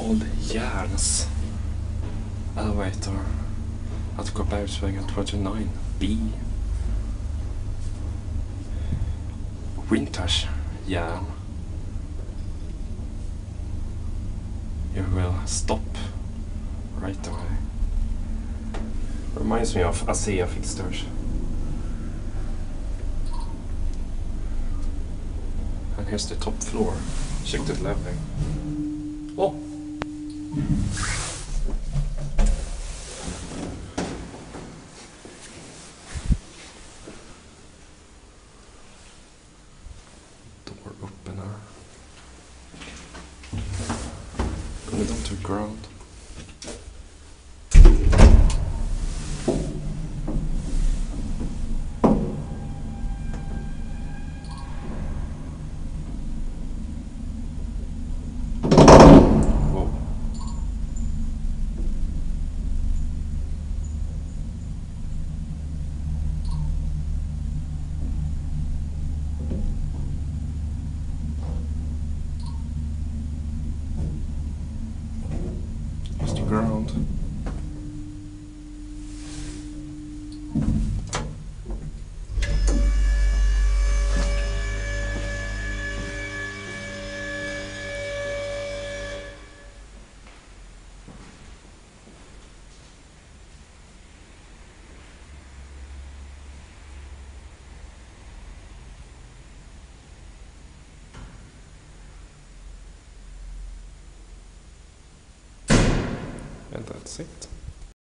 old Järns elevator at Karlbergsvägen 209B. Winters järn. You will stop right away. Reminds me of ASEA fixtures. And here's the top floor. Check the leveling. Oh! Door opener. Down to ground. Ground. And that's it.